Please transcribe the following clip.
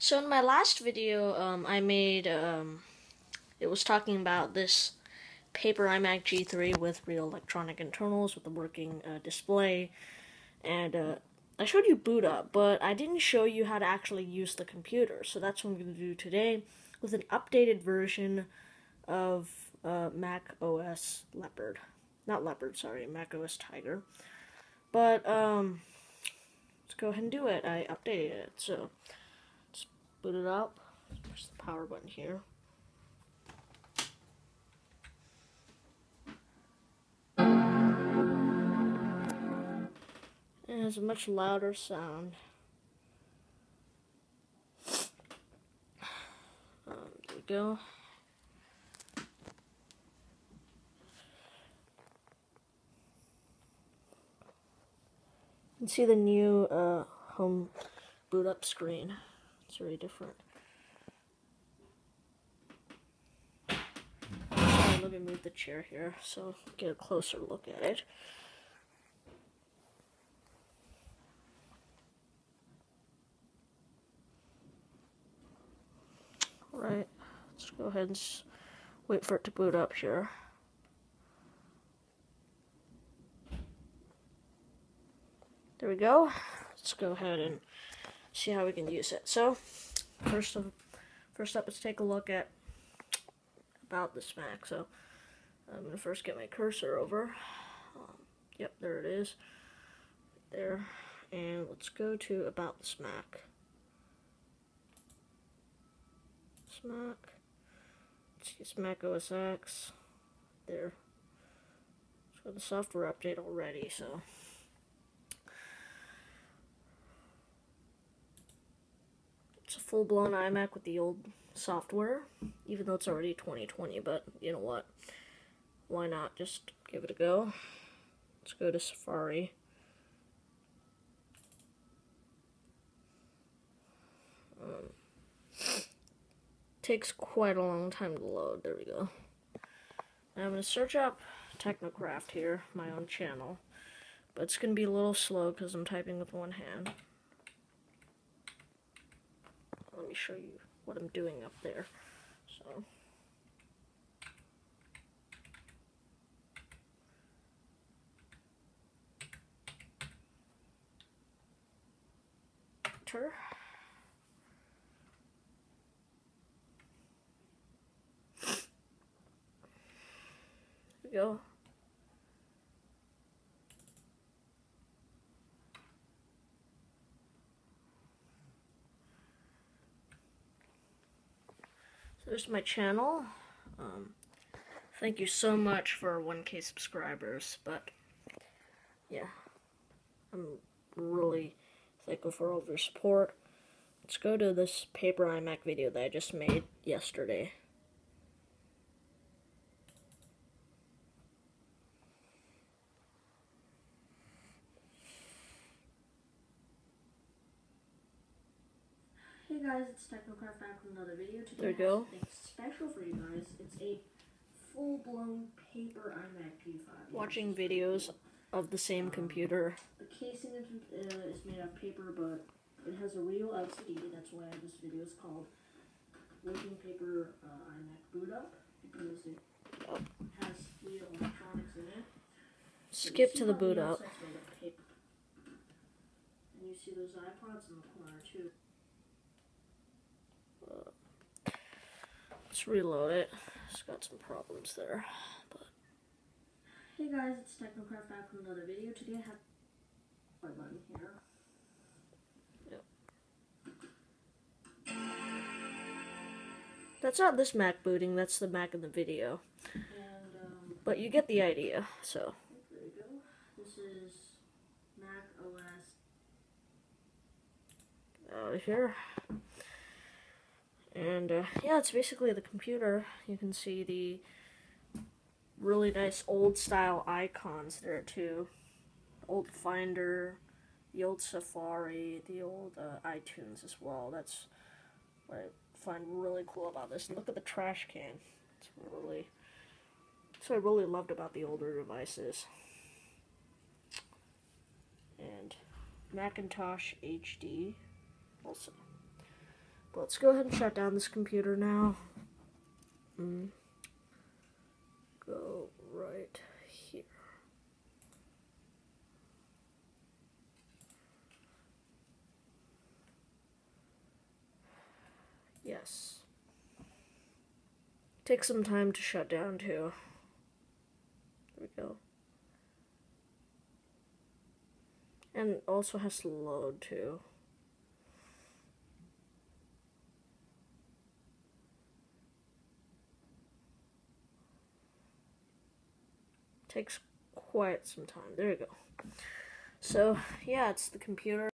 So in my last video, um, I made, um, it was talking about this paper iMac G3 with real electronic internals with a working uh, display, and uh, I showed you boot up, but I didn't show you how to actually use the computer, so that's what I'm going to do today with an updated version of uh, Mac OS Leopard. Not Leopard, sorry, Mac OS Tiger. But, um, let's go ahead and do it. I updated it, so boot it up. Push the power button here. It has a much louder sound. Um, there we go. You can see the new uh, home boot up screen. It's very different. let me move the chair here so get a closer look at it. Alright, let's go ahead and wait for it to boot up here. There we go. Let's go ahead and see how we can use it. So, first of, first up, let's take a look at about this Mac. So, I'm gonna first get my cursor over. Um, yep, there it is, there. And let's go to about this Mac. This Mac. It's Mac OS X. There. So the software update already. So. It's a full-blown iMac with the old software, even though it's already 2020, but you know what? Why not just give it a go? Let's go to Safari. Um, takes quite a long time to load. There we go. Now I'm going to search up Technocraft here, my own channel. But it's going to be a little slow because I'm typing with one hand let me show you what I'm doing up there. So. Enter. Go. There's my channel. Um, thank you so much for 1k subscribers, but yeah, I'm really thankful for all of your support. Let's go to this paper iMac video that I just made yesterday. Hey guys, it's Technocraft back with another video. Today there you go. special for you guys. It's a full-blown paper iMac G5. Watching videos of the same um, computer. The casing is, uh, is made of paper, but it has a real LCD. That's why this video is called Working Paper uh, iMac Boot Up, because it has real electronics in it. Skip to the boot up. And you see those iPods in the corner too. Let's reload it. It's got some problems there. But Hey guys, it's Technocraft back with another video. Today I have my button here. Yep. That's not this Mac booting, that's the Mac in the video. And, um, but you get the idea, so. There you go. This is Mac OS. Out of here. And uh, yeah, it's basically the computer. You can see the really nice old style icons there too. Old Finder, the old Safari, the old uh, iTunes as well. That's what I find really cool about this. Look at the trash can. It's really, that's what I really loved about the older devices. And Macintosh HD also Let's go ahead and shut down this computer now. Mm. Go right here. Yes. Take some time to shut down too. There we go. And also has to load too. Takes quite some time. There you go. So, yeah, it's the computer.